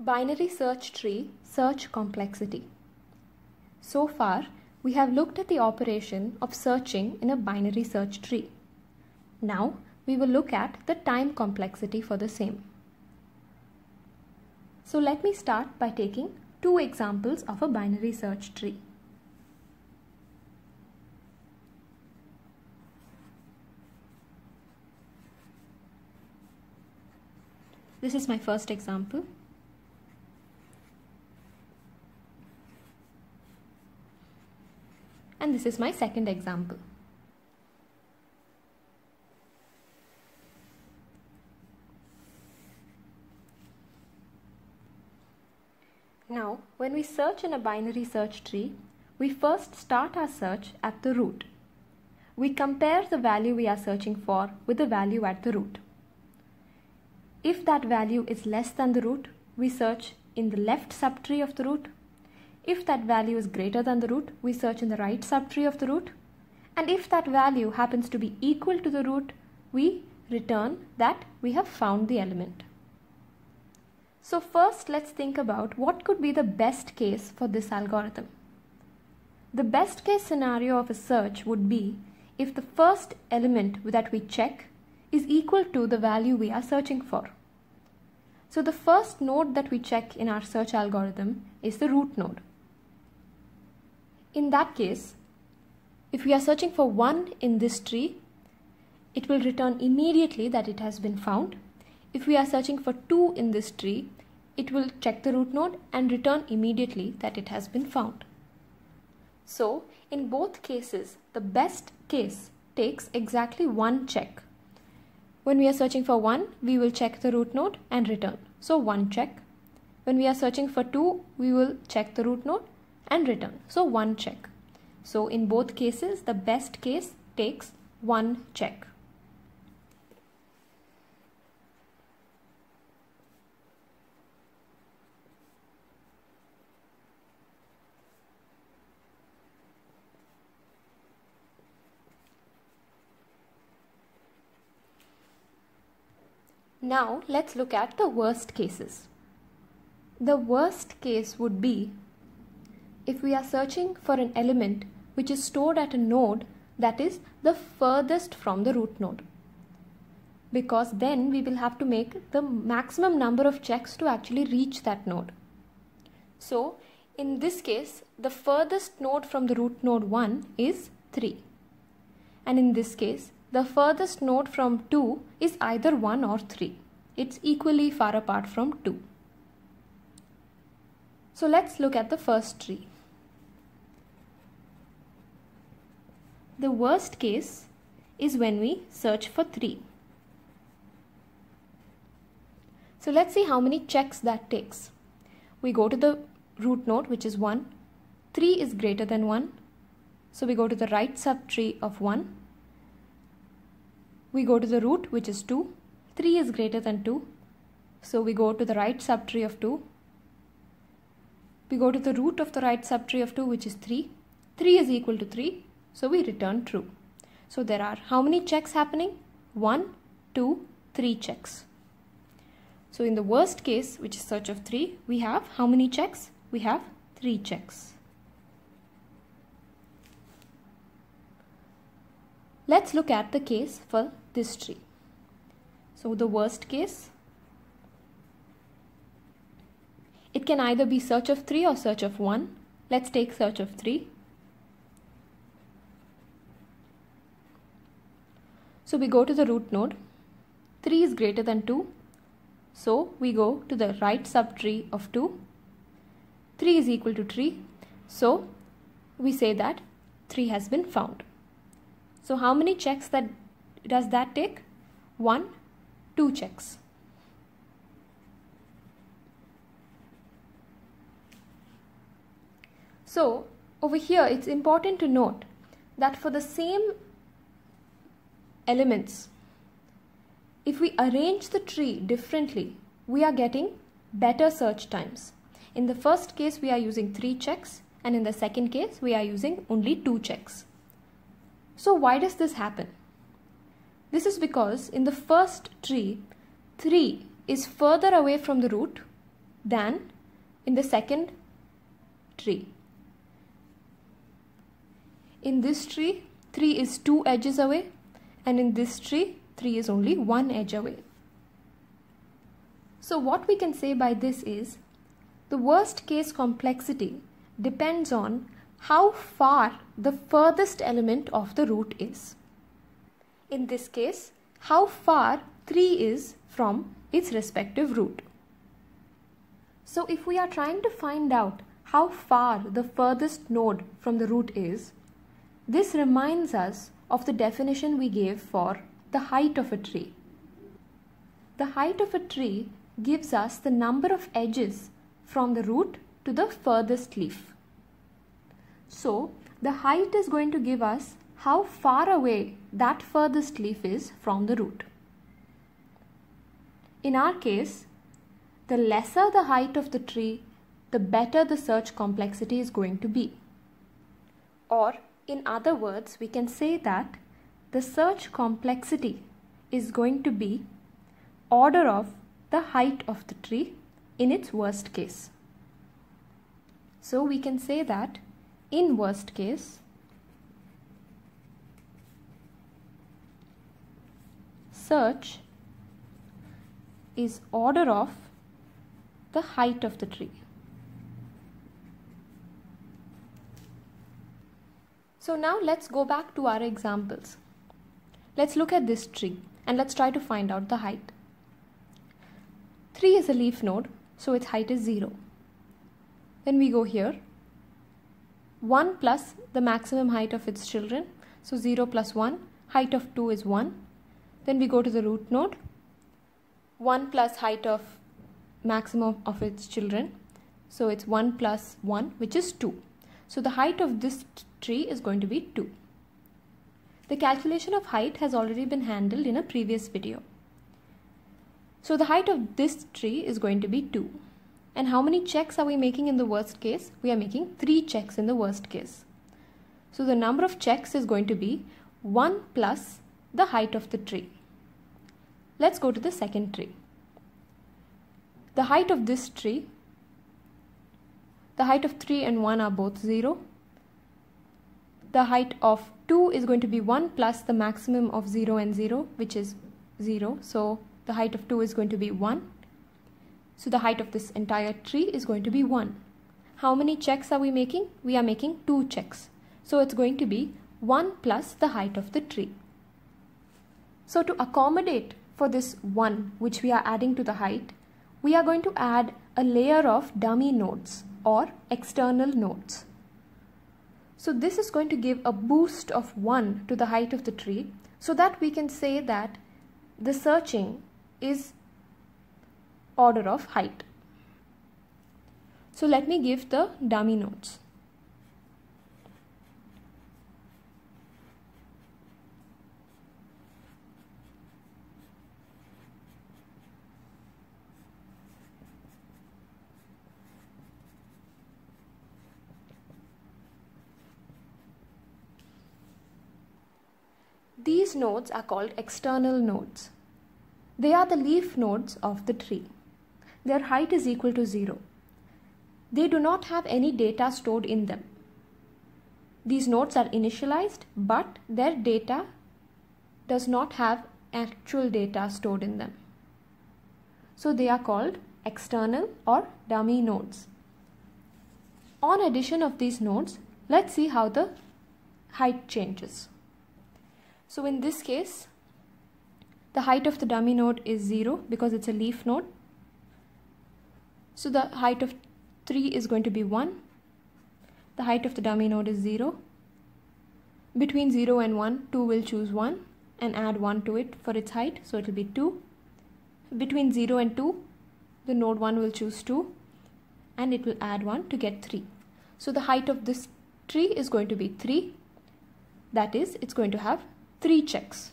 Binary search tree search complexity. So far, we have looked at the operation of searching in a binary search tree. Now, we will look at the time complexity for the same. So let me start by taking two examples of a binary search tree. This is my first example. And this is my second example. Now, when we search in a binary search tree, we first start our search at the root. We compare the value we are searching for with the value at the root. If that value is less than the root, we search in the left subtree of the root. If that value is greater than the root, we search in the right subtree of the root. And if that value happens to be equal to the root, we return that we have found the element. So first let's think about what could be the best case for this algorithm. The best case scenario of a search would be if the first element that we check is equal to the value we are searching for. So the first node that we check in our search algorithm is the root node. In that case, if we are searching for 1 in this tree, it will return immediately that it has been found. If we are searching for 2 in this tree, it will check the root node and return immediately that it has been found. So, in both cases, the best case takes exactly one check. When we are searching for 1, we will check the root node and return. So 1 check. When we are searching for 2, we will check the root node and return. So 1 check. So in both cases, the best case takes 1 check. Now let's look at the worst cases. The worst case would be if we are searching for an element which is stored at a node that is the furthest from the root node. Because then we will have to make the maximum number of checks to actually reach that node. So in this case, the furthest node from the root node 1 is 3. And in this case, the furthest node from 2 is either 1 or 3. It's equally far apart from 2. So let's look at the first tree. The worst case is when we search for 3. So let's see how many checks that takes. We go to the root node which is 1. 3 is greater than 1. So we go to the right subtree of 1 we go to the root which is 2. 3 is greater than 2. So we go to the right subtree of 2. We go to the root of the right subtree of 2 which is 3. 3 is equal to 3. So we return true. So there are how many checks happening? 1, 2, 3 checks. So in the worst case which is search of 3 we have how many checks? We have 3 checks. Let's look at the case for this tree. So the worst case, it can either be search of 3 or search of 1. Let's take search of 3. So we go to the root node. 3 is greater than 2. So we go to the right subtree of 2. 3 is equal to 3. So we say that 3 has been found. So how many checks that does that take? One, two checks. So over here it's important to note that for the same elements, if we arrange the tree differently, we are getting better search times. In the first case, we are using three checks and in the second case, we are using only two checks. So why does this happen? This is because in the first tree, 3 is further away from the root than in the second tree. In this tree, 3 is 2 edges away and in this tree, 3 is only 1 edge away. So what we can say by this is, the worst case complexity depends on how far the furthest element of the root is. In this case, how far 3 is from its respective root. So if we are trying to find out how far the furthest node from the root is, this reminds us of the definition we gave for the height of a tree. The height of a tree gives us the number of edges from the root to the furthest leaf. So the height is going to give us how far away that furthest leaf is from the root. In our case, the lesser the height of the tree, the better the search complexity is going to be. Or in other words, we can say that the search complexity is going to be order of the height of the tree in its worst case. So we can say that in worst case, search is order of the height of the tree. So now let's go back to our examples. Let's look at this tree and let's try to find out the height. 3 is a leaf node, so its height is 0. Then we go here. 1 plus the maximum height of its children, so 0 plus 1, height of 2 is 1. Then we go to the root node. 1 plus height of maximum of its children, so it's 1 plus 1, which is 2. So the height of this tree is going to be 2. The calculation of height has already been handled in a previous video. So the height of this tree is going to be 2. And how many checks are we making in the worst case? We are making 3 checks in the worst case. So the number of checks is going to be 1 plus the height of the tree. Let's go to the second tree. The height of this tree, the height of 3 and 1 are both 0. The height of 2 is going to be 1 plus the maximum of 0 and 0, which is 0. So the height of 2 is going to be 1. So the height of this entire tree is going to be 1. How many checks are we making? We are making 2 checks. So it's going to be 1 plus the height of the tree. So to accommodate for this 1 which we are adding to the height, we are going to add a layer of dummy nodes or external nodes. So this is going to give a boost of 1 to the height of the tree so that we can say that the searching is order of height. So let me give the dummy nodes. These nodes are called external nodes. They are the leaf nodes of the tree. Their height is equal to 0. They do not have any data stored in them. These nodes are initialized but their data does not have actual data stored in them. So they are called external or dummy nodes. On addition of these nodes, let's see how the height changes. So in this case, the height of the dummy node is 0 because it's a leaf node. So the height of 3 is going to be 1. The height of the dummy node is 0. Between 0 and 1, 2 will choose 1 and add 1 to it for its height. So it will be 2. Between 0 and 2, the node 1 will choose 2 and it will add 1 to get 3. So the height of this tree is going to be 3. That is, it's going to have 3 checks.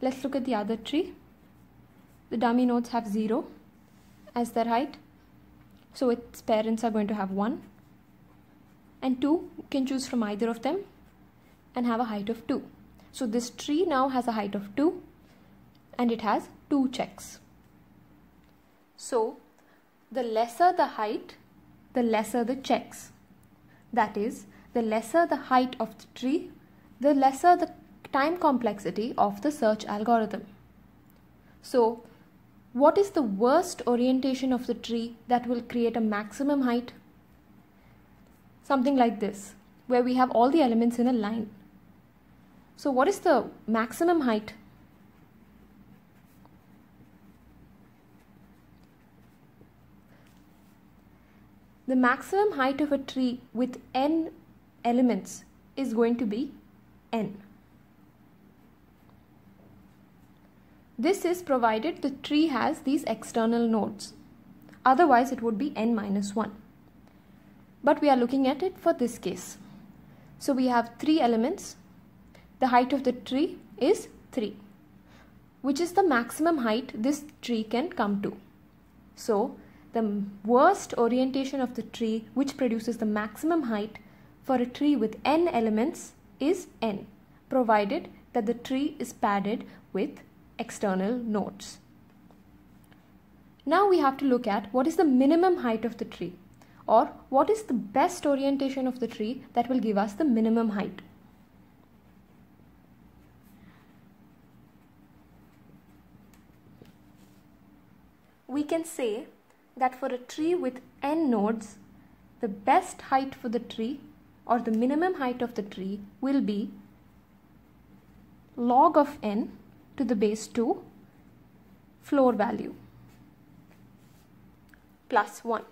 Let's look at the other tree. The dummy nodes have 0 as their height. So its parents are going to have 1 and 2 can choose from either of them and have a height of 2. So this tree now has a height of 2 and it has 2 checks. So the lesser the height, the lesser the checks. That is, the lesser the height of the tree, the lesser the time complexity of the search algorithm. So, what is the worst orientation of the tree that will create a maximum height? Something like this, where we have all the elements in a line. So what is the maximum height? The maximum height of a tree with n elements is going to be n. This is provided the tree has these external nodes. Otherwise, it would be n minus 1. But we are looking at it for this case. So we have three elements. The height of the tree is 3, which is the maximum height this tree can come to. So the worst orientation of the tree which produces the maximum height for a tree with n elements is n, provided that the tree is padded with external nodes. Now we have to look at what is the minimum height of the tree or what is the best orientation of the tree that will give us the minimum height. We can say that for a tree with n nodes, the best height for the tree or the minimum height of the tree will be log of n to the base 2 floor value plus 1.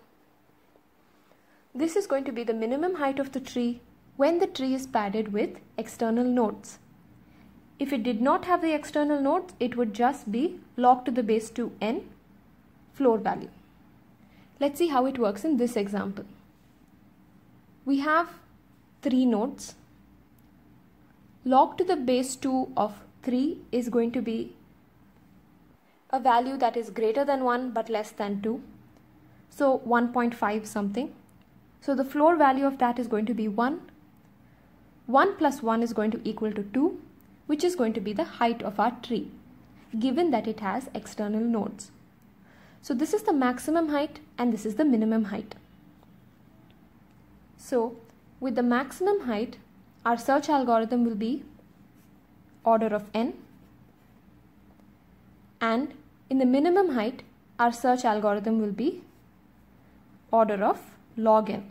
This is going to be the minimum height of the tree when the tree is padded with external nodes. If it did not have the external nodes, it would just be log to the base 2n floor value. Let's see how it works in this example. We have three nodes. Log to the base 2 of 3 is going to be a value that is greater than 1 but less than 2. So 1.5 something. So the floor value of that is going to be 1. 1 plus 1 is going to equal to 2 which is going to be the height of our tree given that it has external nodes. So this is the maximum height and this is the minimum height. So with the maximum height our search algorithm will be order of n and in the minimum height our search algorithm will be order of log n.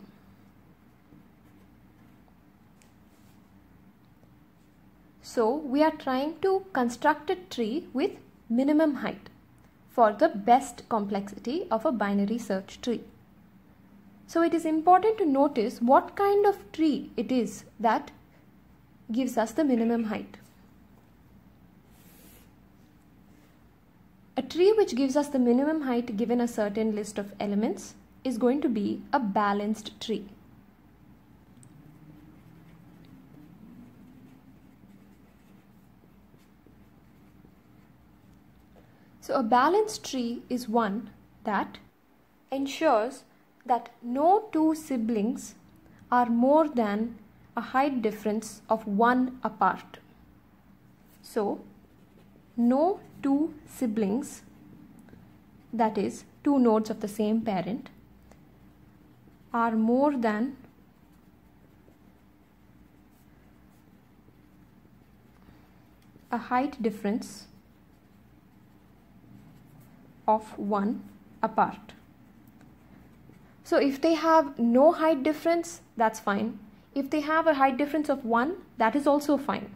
So we are trying to construct a tree with minimum height for the best complexity of a binary search tree. So it is important to notice what kind of tree it is that gives us the minimum height. A tree which gives us the minimum height given a certain list of elements is going to be a balanced tree. So a balanced tree is one that ensures that no two siblings are more than a height difference of 1 apart. So no two siblings, that is, two nodes of the same parent, are more than a height difference of 1 apart. So if they have no height difference, that's fine. If they have a height difference of 1, that is also fine.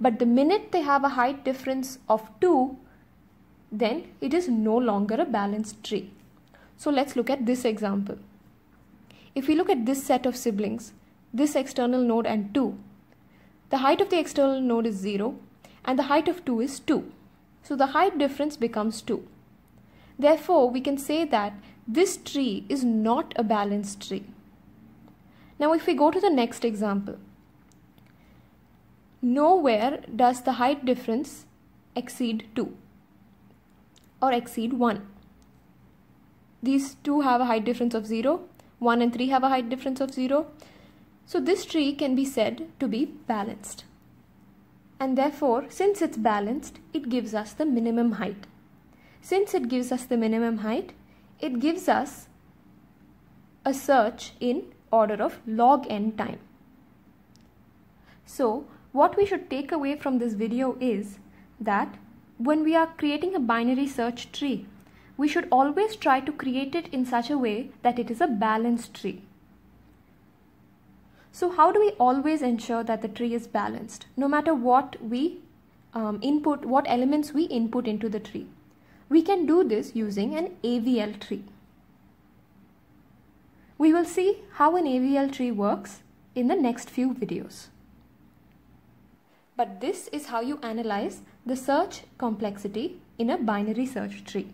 But the minute they have a height difference of 2, then it is no longer a balanced tree. So let's look at this example. If we look at this set of siblings, this external node and 2, the height of the external node is 0 and the height of 2 is 2. So the height difference becomes 2. Therefore, we can say that this tree is not a balanced tree. Now if we go to the next example, nowhere does the height difference exceed 2 or exceed 1. These two have a height difference of 0, 1 and 3 have a height difference of 0. So this tree can be said to be balanced. And therefore, since it's balanced, it gives us the minimum height. Since it gives us the minimum height, it gives us a search in order of log n time. So what we should take away from this video is that when we are creating a binary search tree, we should always try to create it in such a way that it is a balanced tree. So how do we always ensure that the tree is balanced no matter what we um, input, what elements we input into the tree? We can do this using an AVL tree. We will see how an AVL tree works in the next few videos. But this is how you analyze the search complexity in a binary search tree.